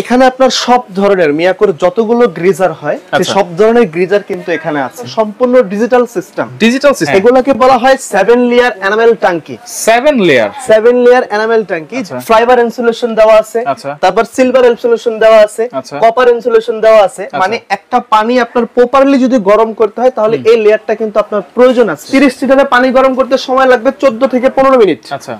এখানে আপনার সব ধরনের মিয়াকোর যতগুলো গ্রিজার হয় আচ্ছা। সব ধরনের গ্রিজার কিন্তু এখানে আছে। সম্পূর্ণ ডিজিটাল সিস্টেম। ডিজিটাল সিস্টেম এগুলোকে বলা হয় সেভেন লেয়ার এনামেল টাঙ্কি seven layer seven layer enamel আচ্ছা। ফাইবার ইনসুলেশন দেওয়া আছে। আচ্ছা। তারপর সিলভার ইনসুলেশন দেওয়া আছে। আচ্ছা। কপার ইনসুলেশন দেওয়া আছে। মানে একটা পানি আপনার প্রপারলি যদি গরম করতে হয় তাহলে এই লেয়ারটা কিন্তু আপনার প্রয়োজন আছে। তিরিশ লিটারে পানি গরম করতে সময় লাগবে চোদ্দ থেকে পনেরো মিনিট। আচ্ছা।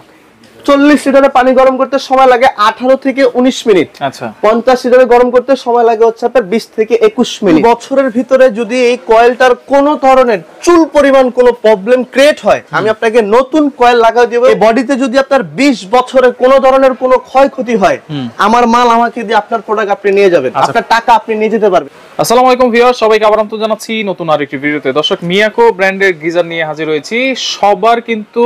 চল্লিশ লিটারে পানি গরম করতে সময় লাগে আঠারো থেকে উনিশ মিনিট। আচ্ছা। পঞ্চাশ লিটারে গরম করতে সময় লাগে হচ্ছে আপনার বিশ থেকে একুশ মিনিট। বছরের ভিতরে যদি এই কয়েলটার কোনো ধরনের চুল পরিমাণ কোনো প্রবলেম ক্রিয়েট হয় আমি আপনাকে নতুন কয়েল লাগাই দেবো। এই বডিতে যদি আপনার বিশ বছরে কোনো ধরনের কোনো ক্ষয়ক্ষতি হয় আমার মাল আমাকে দিয়ে আপনার প্রোডাক্ট আপনি নিয়ে যাবেন। আচ্ছা। আপনার টাকা আপনি নিয়ে যেতে পারবেন। আসসালামু আলাইকুম ভিউয়ার সবাইকে আবার আমন্ত্রণ জানাচ্ছি নতুন আরেকটি ভিডিওতে। দর্শক মিয়াকো ব্র্যান্ডের গিজার নিয়ে হাজির হয়েছি। সবার কিন্তু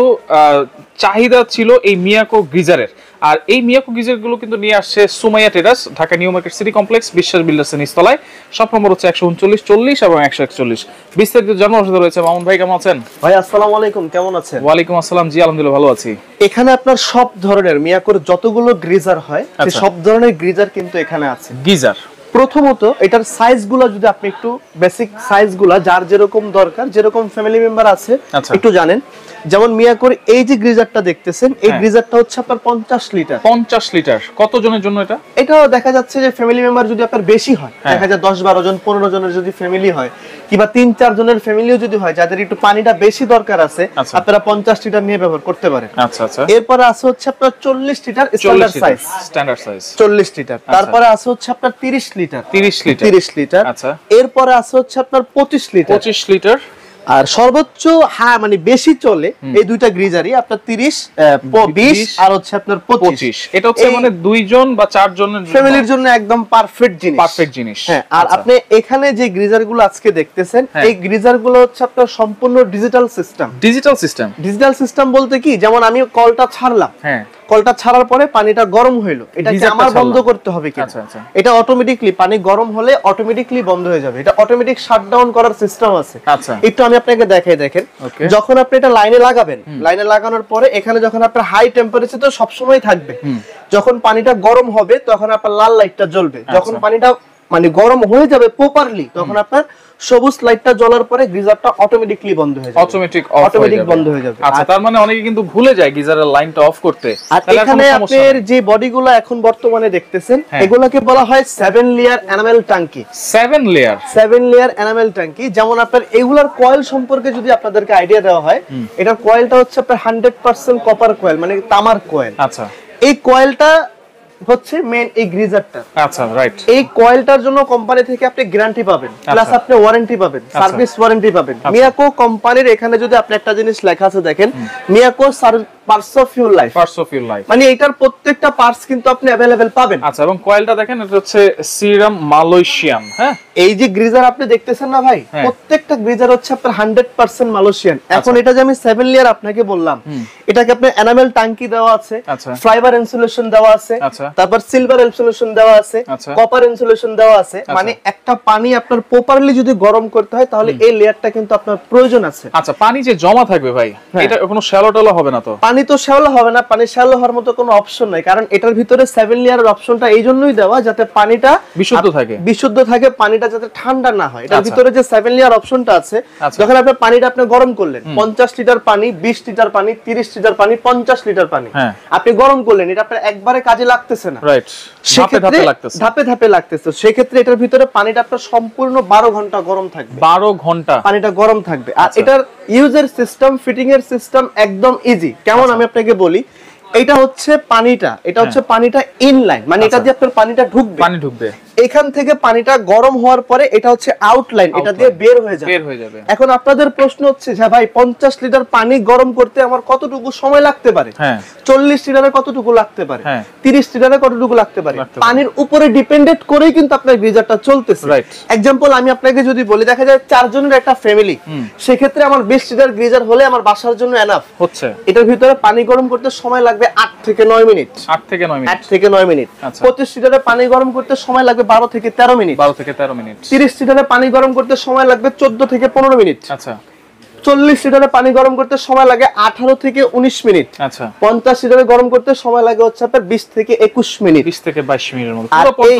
চাহিদা ছিল এই মিয়াকো গিজারের। আর এই মিয়াকো গিজারগুলো কিন্তু নিয়ে আসছে Sumaiya Terrace Dhaka New Market City Complex Biswas Builders নিস্তলায় সব নম্বর হচ্ছে একশো উনচল্লিশ চল্লিশ এবং একশো একচল্লিশ। বিস্তারিত জন্ম সাথে রয়েছে মামুন ভাই কেমন আছেন? ভাই আসসালামু আলাইকুম কেমন আছেন? ওয়ালাইকুম আসসালাম জি আলহামদুলিল্লাহ ভালো আছি। এখানে আপনার সব ধরনের মিয়াকোর যতগুলো গ্রিজার হয় আচ্ছা। সব ধরনের গ্রিজার কিন্তু এখানে আছে। গিজার। প্রথমত এটার সাইজগুলো যদি আপনি একটু বেসিক সাইজগুলো যার যেরকম দরকার যেরকম ফ্যামিলি মেম্বার আছে আচ্ছা। একটু জানেন যেমন মিয়াকোর এই যে গ্রিজারটা দেখতেছেন এই হ্যাঁ। গ্রিজারটা হচ্ছে আপনার পঞ্চাশ লিটার পঞ্চাশ লিটার কত জনের জন্য এটা এটাও দেখা যাচ্ছে যে ফ্যামিলি মেম্বার যদি আপনার বেশি হয় হ্যাঁ। দেখা যায় দশ বারো জন পনেরো জনের যদি ফ্যামিলি হয় কিংবা তিন চার জনের ফ্যামিলিও যদি হয় যাদের একটু পানিটা বেশি দরকার আছে আচ্ছা। আপনারা পঞ্চাশ লিটার নিয়ে ব্যবহার করতে পারেন। আচ্ছা আচ্ছা। এরপরে আছে হচ্ছে আপনার চল্লিশ litre standard size standard size চল্লিশ লিটার তারপরে আছে হচ্ছে আপনার তিরিশ লিটার তিরিশ লিটার তিরিশ লিটার আচ্ছা। এরপরে আছে হচ্ছে আপনার পঁচিশ লিটার পঁচিশ লিটার আর সর্বোচ্চ হ্যাঁ মানে বেশি চলে এই দুইটা গ্রিজারই আপনার তিরিশ বিশ আর হচ্ছে আপনার পঁচিশ। পঁচিশ। এটা হচ্ছে মানে দুইজন বা চারজনের ফ্যামিলির জন্য একদম পারফেক্ট জিনিস। পারফেক্ট জিনিস। হ্যাঁ আর আচ্ছা। আপনি এখানে যে গ্রিজারগুলো আজকে দেখতেছেন হ্যাঁ। এই গ্রিজারগুলো হচ্ছে আপনার সম্পূর্ণ digital system digital system digital system বলতে কি? যেমন আমি কলটা ছাড়লাম। হ্যাঁ। কলটা ছাড়ার পরে পানিটা গরম হইল। এটা কি আমার বন্ধ করতে হবে কি আচ্ছা, আচ্ছা। এটা অটোমেটিকলি পানি গরম হলে অটোমেটিকলি বন্ধ হয়ে যাবে। এটা অটোমেটিক শাটডাউন করার সিস্টেম আছে। আচ্ছা। একটু আমি আপনাকে দেখাই দেখেন। যখন আপনি এটা লাইনে লাগাবেন লাইনে লাগানোর পরে এখানে যখন আপনার হাই টেম্পারেচার তো সবসময় থাকবে। যখন পানিটা গরম হবে তখন আপনার লাল লাইটটা জ্বলবে। যখন আচ্ছা। পানিটা মানে গরম হয়ে যাবে প্রপারলি তখন আপনার সবুজ লাইটটা জ্বলার পরে গিজারটা অটোমেটিকলি বন্ধ হয়ে যাবে। অটোমেটিক Automatic বন্ধ হয়ে যাবে। আচ্ছা তার মানে অনেকে কিন্তু ভুলে যায় গিজারের লাইনটা অফ করতে। আর এখানে আপনার যে বডিগুলো এখন বর্তমানে দেখতেছেন হ্যাঁ। এগুলোকে বলা হয় সেভেন লেয়ার এনামেল টাঙ্কি seven layer seven layer enamel ট্যাঙ্কি যেমন আপনার এগুলার কয়েল সম্পর্কে যদি আপনাদেরকে আইডিয়া দেওয়া হয় এটার কয়েলটা হচ্ছে আপনার হান্ড্রেড পার্সেন্ট কপার কয়েল মানে তামার কয়েল আচ্ছা। এই কয়েলটা হচ্ছে মেন এই গ্রিজারটা আচ্ছা রাইট এই কয়েলটার জন্য কোম্পানি থেকে আপনি গ্যারান্টি পাবেন। প্লাস আচ্ছা। আপনি ওয়ারেন্টি পাবেন সার্ভিস ওয়ারেন্টি পাবেন। মিয়াকো কোম্পানির এখানে যদি আপনি একটা জিনিস লেখা আছে দেখেন Miyako parts of your life first of your life মানে এটার প্রত্যেকটা পার্টস কিন্তু আপনি অ্যাভেলেবেল পাবেন। আচ্ছা এবং কয়েলটা দেখেন এটা হচ্ছে সিরাম মালয়েশিয়ান হ্যাঁ? এই যে গ্রিজার আপনি দেখতেছেন না ভাই? হ্যাঁ। প্রত্যেকটা গ্রিজার হচ্ছে আপনার হান্ড্রেড পার্সেন্ট মালয়েশিয়ান এখন এটা যে আমি সেভেন লেয়ার আপনাকে বললাম এটাকে আপনার এনামেল টাঙ্কি দেওয়া আছে আচ্ছা। ফাইবার ইনসুলেশন দেওয়া আছে আচ্ছা। তারপর সিলভার ইনসুলেশন দেওয়া আছে আচ্ছা। কপার ইনসুলেশন দেওয়া আছে। মানে একটা পানি আপনার প্রপারলি যদি গরম করতে হয় তাহলে এই লেয়ারটা কিন্তু আপনার প্রয়োজন আছে। আচ্ছা পানি যে জমা থাকবে ভাই হ্যাঁ। এটা কোনো শ্যালো টালো হবে না তো? পানি তো শ্যাওলা হবে না পানি শ্যাওলা হওয়ার মতো কোনো অপশন নাই। কারণ এটার ভিতরে সেভেন লেয়ারের অপশনটা এই জন্যই দেওয়া যাতে পানিটা বিশুদ্ধ থাকে। বিশুদ্ধ থাকে পানিটা যাতে ঠান্ডা না হয়। এটার আচ্ছা। ভিতরে যে সেভেন লেয়ার অপশনটা আছে আচ্ছা। যখন আপনি পানিটা আপনি গরম করলেন পঞ্চাশ লিটার পানি বিশ লিটার পানি তিরিশ লিটার পানি পঞ্চাশ লিটার পানি হ্যাঁ। আপনি গরম করলেন এটা আপনার একবারে কাজে লাগতেছে না। রাইট সেক্ষেত্রে ধাপে ধাপে ধাপে লাগতেছে। সেক্ষেত্রে এটার ভিতরে পানিটা আপনার সম্পূর্ণ বারো ঘণ্টা গরম থাকবে। বারো ঘণ্টা। পানিটা গরম থাকবে। আর আচ্ছা। এটার ইউজের সিস্টেম ফিটিং এর সিস্টেম একদম ইজি কেমন আচ্ছা। আমি আপনাকে বলি এটা হচ্ছে পানিটা এটা হচ্ছে পানিটা ইনলাইন মানে এটা হ্যাঁ। আচ্ছা। দিয়ে আপনার পানিটা ঢুকবে পানি ঢুকবে এখান থেকে পানিটা গরম হওয়ার পরে এটা হচ্ছে আউটলাইন এটা দিয়ে বের হয়ে যাবে। বের হয়ে যাবে। এখন আপনাদের প্রশ্ন হচ্ছে যে ভাই পঞ্চাশ লিটার পানি গরম করতে আমার কতটুকু সময় লাগতে পারে? হ্যাঁ। চল্লিশ লিটারে কতটুকু লাগতে পারে? হ্যাঁ। তিরিশ লিটারে কতটুকু লাগতে পারে? পানির উপরে ডিপেন্ডেন্ট করেই কিন্তু আপনার গ্রিজারটা চলতেছে. এক্সাম্পল আমি আপনাকে যদি বলি দেখা যায় চারজনের একটা ফ্যামিলি সেক্ষেত্রে আমার বিশ লিটার গিজার হলে আমার বাসার জন্য এনাফ হচ্ছে। এটার ভিতরে পানি গরম করতে সময় লাগবে আট থেকে নয় মিনিট। আট থেকে নয় আট মিনিট থেকে নয় মিনিট। আচ্ছা। পঁচিশ লিটারে পানি গরম করতে সময় লাগবে বারো থেকে তেরো মিনিট। বারো থেকে তেরো মিনিট। তিরিশ লিটারে পানি গরম করতে সময় লাগবে চোদ্দ থেকে পনেরো মিনিট। আচ্ছা। চল্লিশ লিটারে পানি গরম করতে সময় লাগে আঠারো থেকে উনিশ মিনিট আচ্ছা পঞ্চাশ লিটারে গরম করতে সময় লাগে হচ্ছে আপনার বিশ থেকে একুশ মিনিট বিশ থেকে বাইশ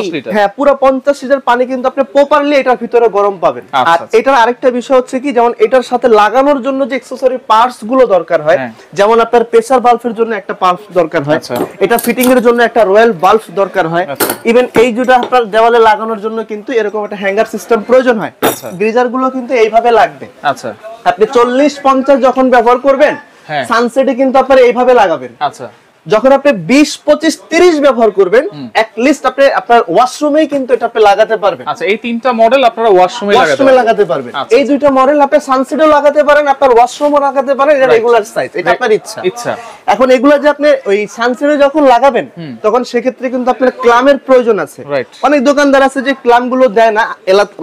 লিটার হ্যাঁ পুরো পঞ্চাশ লিটার পানি কিন্তু আপনি প্রপারলি এটার ভিতরে গরম পাবেন আচ্ছা, আর আচ্ছা। এটার আরেকটা বিষয় হচ্ছে কি যেমন এটার সাথে লাগানোর জন্য যে এক্সেসরি পার্টসগুলো দরকার হয় হ্যাঁ। যেমন আপনার প্রেসার বাল্বের জন্য একটা পাল্প দরকার হয় আচ্ছা। এটা ফিটিং এর জন্য একটা রয়্যাল বাল্ব দরকার হয় আচ্ছা। ইভেন এই যেটা আপনার দেওয়ালে লাগানোর জন্য কিন্তু এরকম একটা হ্যাঙ্গার সিস্টেম প্রয়োজন হয় আচ্ছা। গ্রিজারগুলো কিন্তু এইভাবে লাগবে আচ্ছা আপনি চল্লিশ পঞ্চাশ যখন ব্যবহার করবেন সানসেট সানসেটে কিন্তু আপনার এইভাবে লাগাবেন। আচ্ছা। যখন আপনি বিশ পঁচিশ তিরিশ ব্যবহার করবেন আপনি আপনার ওয়াশরুমেই কিন্তু এটা আপনি লাগাতে পারবেন। আচ্ছা এই তিনটা মডেল আপনারা ওয়াশরুমে ওয়াশরুমে লাগাতে পারবেন। আচ্ছা, এই দুইটা মডেল আপনি সানসেটও লাগাতে পারেন আপনার ওয়াশরুমও লাগাতে পারেন এটা রেগুলার সাইজ এটা আপনার ইচ্ছা। ইচ্ছা। এখন এগুলো যে আপনি ওই সানসেটে যখন লাগাবেন তখন সেক্ষেত্রে কিন্তু আপনার ক্লামের প্রয়োজন আছে। অনেক দোকানদার আছে যে ক্লামগুলো দেয় না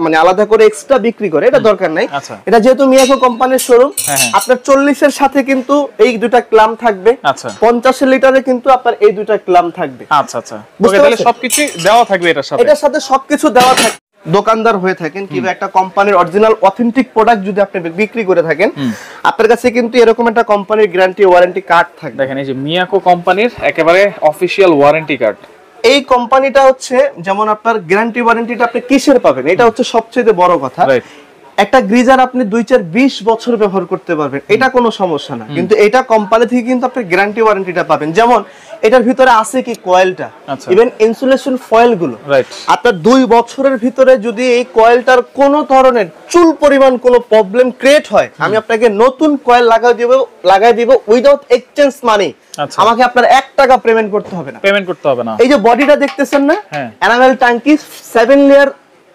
মানে আলাদা করে এক্সট্রা বিক্রি করে এটা দরকার নাই। আচ্ছা। এটা যেহেতু মিয়াকো কোম্পানির শোরুম হ্যাঁ, হ্যাঁ। আপনার চল্লিশের সাথে কিন্তু এই দুটা ক্লাম থাকবে। আচ্ছা। পঞ্চাশ লিটারে কিন্তু আপনার এই দুটা ক্লাম থাকবে। আচ্ছা আচ্ছা। ওকে তাহলে সবকিছু দেওয়া থাকবে এটার সাথে? এটার সাথে সবকিছু দেওয়া থাকে দোকানদার হয়ে থাকেন কিংবা একটা কোম্পানির অরিজিনাল অথেন্টিক প্রোডাক্ট যদি আপনি বিক্রি করে থাকেন আপনার কাছে কিন্তু এরকম একটা কোম্পানির গ্যারান্টি ওয়ারেন্টি কার্ড থাকবে। দেখেন এই যে মিয়াকো কোম্পানির একেবারে অফিসিয়াল ওয়ারেন্টি কার্ড এই কোম্পানিটা হচ্ছে যেমন আপনার গ্যারান্টি ওয়ারেন্টিটা আপনি কিসের পাবেন? এটা হচ্ছে সবচেয়ে বড় কথা. একটা গ্রিজার আপনি দুই চার বিশ বছর ব্যবহার করতে পারবেন। এটা কোনো সমস্যা না। কিন্তু এটা কোম্পানি থেকে কিন্তু আপনি গ্যারান্টি ওয়ারেন্টিটা পাবেন। যেমন এটার ভিতরে আছে কি কয়েলটা। ইভেন ইনসুলেশন ফয়েলগুলো আপনার দুই বছরের ভিতরে যদি এই কয়েলটার কোন ধরনের চুল পরিমাণ কোনো প্রবলেম ক্রিয়েট হয় আমি আপনাকে নতুন কয়েল লাগাই দিব লাগাই দিব উইদাউট এক্সচেঞ্জ মানি। আমাকে আপনার এক টাকা পেমেন্ট করতে হবে না। পেমেন্ট করতে হবে না। এই যে বডিটা দেখতেছেন না। এনামেল ট্যাঙ্কি সেভেন লেয়ার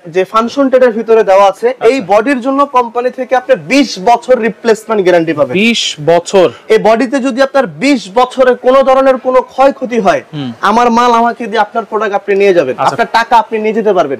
যে ফাংশন টেটের ভিতরে দেওয়া আছে আচ্ছা। এই বডির জন্য কোম্পানি থেকে আপনি 20 বছর রিপ্লেসমেন্ট গ্যারান্টি পাবেন। বিশ বছর। এই বডিতে যদি আপনার 20 বছরে কোনো ধরনের কোনো ক্ষয়ক্ষতি হয় আমার মাল আমাকে দিয়ে আপনার প্রোডাক্ট আপনি নিয়ে যাবেন। আচ্ছা। আপনার টাকা আপনি নিয়ে যেতে পারবেন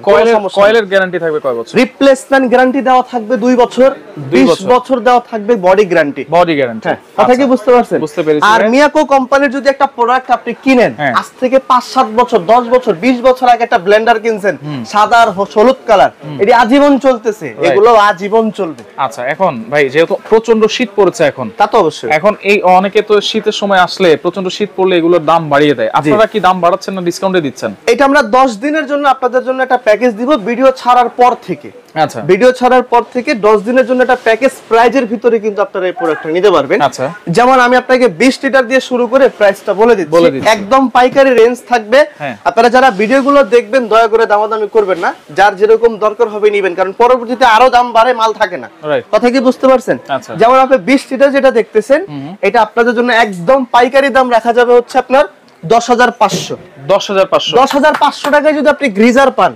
কয়েলের গ্যারান্টি থাকবে কয় বছর? রিপ্লেসমেন্ট গ্যারান্টি দেওয়া থাকবে দুই বছর। দুই বিশ বছর। বছর দেওয়া থাকবে বডি গ্যারান্টি বডি গ্যারান্টি হ্যাঁ কথা কি বুঝতে পারছেন? বুঝতে পেরেছি। আর মিয়াকো কোম্পানির যদি একটা প্রোডাক্ট আপনি কিনেন হ্যাঁ। আজ থেকে পাঁচ সাত বছর দশ বছর বিশ বছর আগে একটা ব্লেন্ডার কিনছেন সাদা আর হ- হলুদ কালার। এটি আজীবন চলতেছে। এগুলো আজীবন চলবে। আচ্ছা এখন ভাই যেহেতু প্রচণ্ড শীত পড়েছে এখন তা তো অবশ্যই। এখন এই অনেকে তো শীতের সময় আসলে প্রচণ্ড শীত পড়লে এগুলোর দাম বাড়িয়ে দেয়। আপনারা কি দাম বাড়াচ্ছেন না ডিসকাউন্টে দিচ্ছেন? এটা আমরা দশ দিনের জন্য আপনাদের জন্য একটা প্যাকেজ দিব ভিডিও ছাড়ার পর থেকে। আচ্ছা। ভিডিও ছাড়ার পর থেকে দশ দিনের জন্য একটা প্যাকেজ প্রাইজের ভিতরে কিন্তু আপনারা এই প্রোডাক্টটা নিতে পারবেন। আচ্ছা। যেমন আমি আপনাকে বিশ লিটার দিয়ে শুরু করে প্রাইসটা বলে দিচ্ছি। একদম পাইকারি রেঞ্জ থাকবে। হ্যাঁ। আপনারা যারা ভিডিওগুলো দেখবেন দয়া করে দামাদামি করবেন না। যার যেরকম দরকার হবে নিবেন কারণ পরবর্তীতে আরও দাম বাড়ে মাল থাকে না। কথা কি বুঝতে পারছেন? আচ্ছা। যেমন আপনি বিশ লিটার যেটা দেখতেছেন এটা আপনাদের জন্য একদম পাইকারি দাম রাখা যাবে হচ্ছে আপনার দশ হাজার পাঁচশো। দশ হাজার পাঁচশো। দশ হাজার পাঁচশো টাকায় যদি আপনি গ্রিজার পান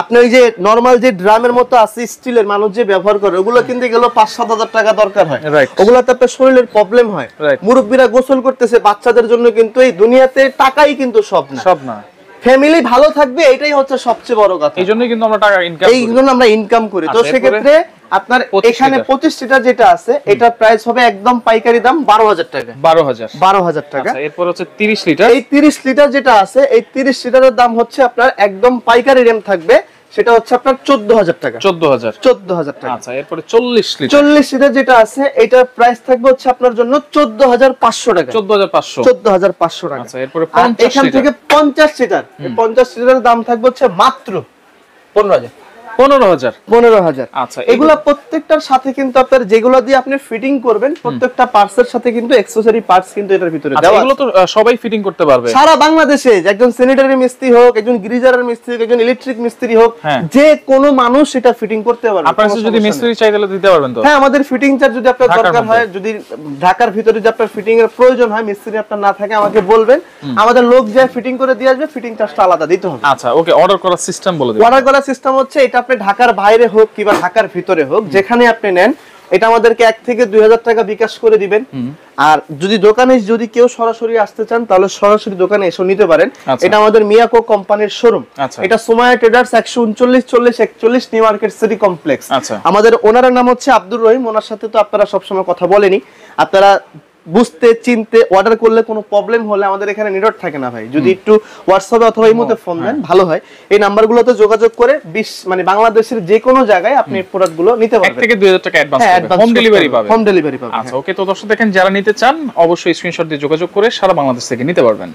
আপনি ওই যে নর্মাল যে ড্রামের মতো আছে স্টিলের মানুষ যে ব্যবহার করে ওগুলো কিনতে গেলে পাঁচ সাত হাজার টাকা দরকার হয়. ওগুলোতে আপনার শরীরের প্রবলেম হয়. মুরব্বীরা গোসল করতেছে বাচ্চাদের জন্য কিন্তু এই দুনিয়াতে টাকাই কিন্তু সব না সব না ফ্যামিলি ভালো থাকবে এটাই হচ্ছে সবচেয়ে বড় কথা। এই জন্য কিন্তু আমরা টাকা ইনকাম এই জন্য আমরা ইনকাম করি। তো? সেক্ষেত্রে আপনার এখানে লিটার। পঁচিশ লিটার যেটা আছে এটার প্রাইস হবে একদম পাইকারি দাম বারো হাজার টাকা। বারো হাজার। বারো হাজার টাকা। আচ্ছা এরপর হচ্ছে তিরিশ লিটার। এই তিরিশ লিটার যেটা আছে এই তিরিশ লিটারের দাম হচ্ছে আপনার একদম পাইকারি রেম থাকবে। সেটা হচ্ছে আপনার চোদ্দ হাজার টাকা। চোদ্দ হাজার চোদ্দ হাজার টাকা। আচ্ছা এরপরে চল্লিশ লিটার। চল্লিশ লিটার যেটা আছে এটার প্রাইস থাকবে হচ্ছে আপনার জন্য চোদ্দ হাজার পাঁচশো টাকা। চোদ্দ হাজার পাঁচশো। চোদ্দ হাজার পাঁচশো টাকা। আচ্ছা এরপরে এখান থেকে পঞ্চাশ লিটার। পঞ্চাশ লিটারের দাম থাকবে হচ্ছে মাত্র পনেরো হাজার। পনেরো হাজার। পনেরো হাজার। আচ্ছা এগুলা প্রত্যেকটার সাথে কিন্তু আপনার যেগুলো দিয়ে আপনি ফিটিং করবেন প্রত্যেকটা পার্টসের সাথে কিন্তু এক্সেসরি পার্টস কিন্তু এটার ভিতরে আচ্ছা দেওয়া এগুলো তো সবাই ফিটিং করতে পারবে। সারা বাংলাদেশে একজন স্যানিটারি মিস্ত্রি হোক একজন গ্রিজারের মিস্ত্রি হোক একজন ইলেকট্রিক মিস্ত্রি হোক হ্যাঁ। যে কোনো মানুষ এটা ফিটিং করতে পারবে আপনার যদি মিস্ত্রি চাই তাহলে দিতে পারবেন তো? হ্যাঁ আমাদের ফিটিং চার্জ যদি আপনার দরকার হয় যদি ঢাকার ভিতরে যদি আপনার ফিটিং এর প্রয়োজন হয় মিস্ত্রি আপনার না থাকে আমাকে বলবেন। আমাদের লোক যায় ফিটিং করে দিয়ে আসবে ফিটিং চার্জটা আলাদা দিতে হবে। আচ্ছা ওকে অর্ডার করার সিস্টেম বলে দিন অর্ডার করার সিস্টেম হচ্ছে এটা আপনি ঢাকার বাইরে হোক কিংবা ঢাকার ভিতরে হোক যেখানে আপনি নেন এটা আমাদেরকে এক থেকে দুই হাজার টাকা বিকাশ করে দিবেন। আর যদি দোকানে যদি কেউ সরাসরি আসতে চান তাহলে সরাসরি দোকানে এসে নিতে পারেন। আচ্ছা। এটা আমাদের মিয়াকো কোম্পানির শোরুম আচ্ছা। এটা সুমায়া ট্রেডার্স একশো উনচল্লিশ চল্লিশ একচল্লিশ নিউ মার্কেট সিটি কমপ্লেক্স। আচ্ছা। আমাদের ওনারের নাম হচ্ছে আব্দুর রহিম। ওনার সাথে তো আপনারা সবসময় কথা বলেনি। আপনারা বুঝতে চিনতে অর্ডার করলে কোনো প্রবলেম হলে আমাদের এখানে নেটওয়ার্ক থাকে না ভাই। যদি একটু হোয়াটসঅ্যাপে অথবা এই মধ্যে ফোন দেন ভালো হয়। এই নাম্বারগুলোতে যোগাযোগ করে বিশ মানে বাংলাদেশের যে কোনো জায়গায় আপনি প্রোডাক্টগুলো নিতে পারবেন। থেকে দুই হাজার টাকা অ্যাডভান্স হ্যাঁ হোম ডেলিভারি পাবেন। হোম ডেলিভারি পাবেন। আচ্ছা ওকে তো দর্শক দেখেন যারা নিতে চান অবশ্যই স্ক্রিনশট দিয়ে যোগাযোগ করে সারা বাংলাদেশ থেকে নিতে পারবেন।